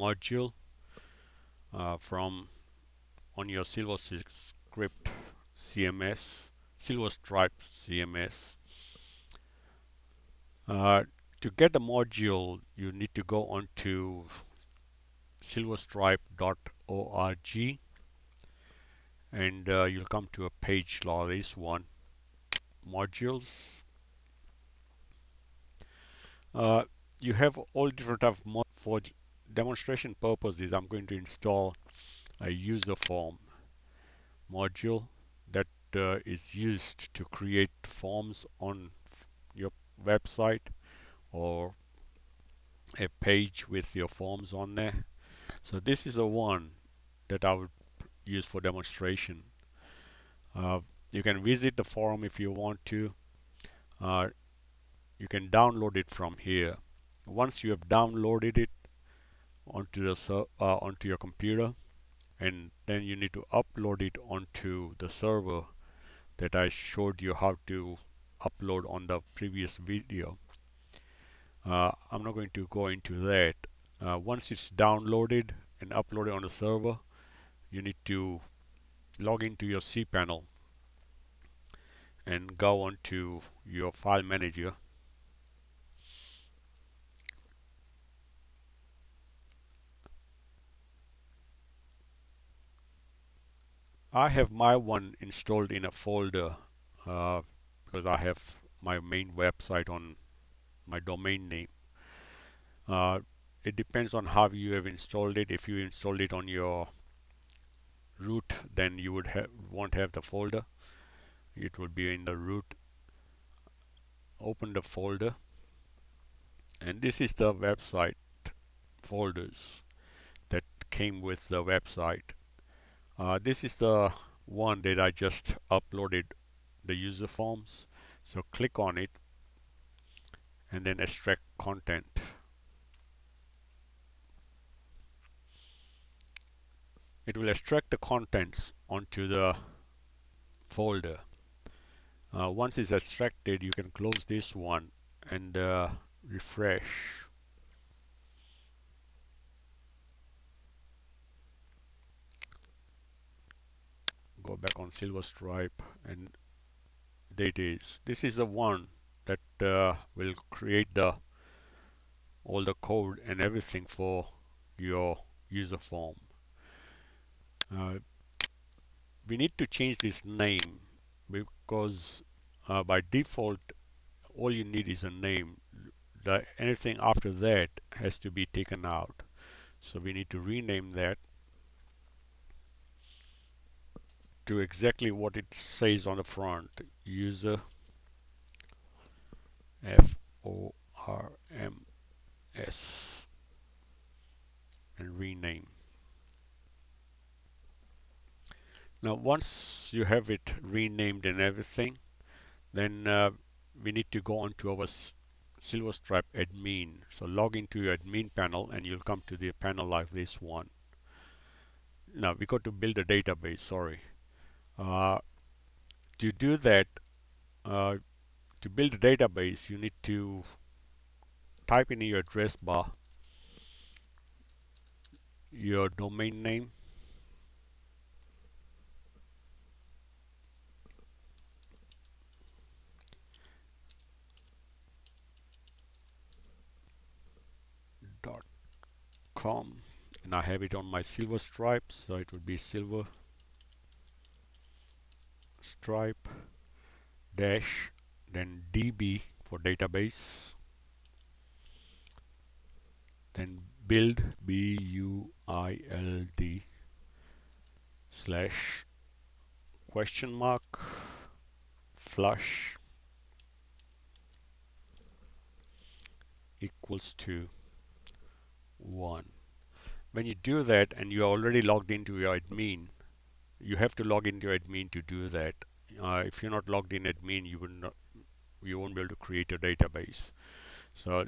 module uh, from on your Silver Script CMS, Silver Stripe CMS. Uh, to get the module, you need to go onto silverstripe.org and uh, you'll come to a page like this one modules uh, you have all different type of mod for demonstration purposes I'm going to install a user form module that uh, is used to create forms on your website or a page with your forms on there. So this is the one that I would use for demonstration. Uh, you can visit the forum if you want to. Uh, you can download it from here. Once you have downloaded it onto the uh, onto your computer and then you need to upload it onto the server that I showed you how to upload on the previous video. Uh, I'm not going to go into that. Uh, once it's downloaded and uploaded on the server you need to log into your cPanel and go on to your file manager I have my one installed in a folder uh, because I have my main website on my domain name. Uh, it depends on how you have installed it. If you installed it on your root then you would have won't have the folder. It would be in the root. Open the folder. And this is the website folders that came with the website uh, this is the one that I just uploaded the user forms. So click on it and then extract content. It will extract the contents onto the folder. Uh, once it's extracted you can close this one and uh, refresh go back on silver stripe and there it is. This is the one that uh, will create the all the code and everything for your user form. Uh, we need to change this name because uh, by default all you need is a name. The anything after that has to be taken out. So we need to rename that to exactly what it says on the front. User F O R M S and rename. Now once you have it renamed and everything then uh, we need to go on to our Silverstripe admin. So log into your admin panel and you'll come to the panel like this one. Now we got to build a database sorry to do that uh, to build a database you need to type in your address bar your domain name dot com and I have it on my silver stripe so it would be silver stripe dash then db for database. Then build b u i l d slash question mark flush equals to 1 when you do that and you're already logged into your admin you have to log into admin to do that. Uh, if you're not logged in admin you will not you won't be able to create a database. So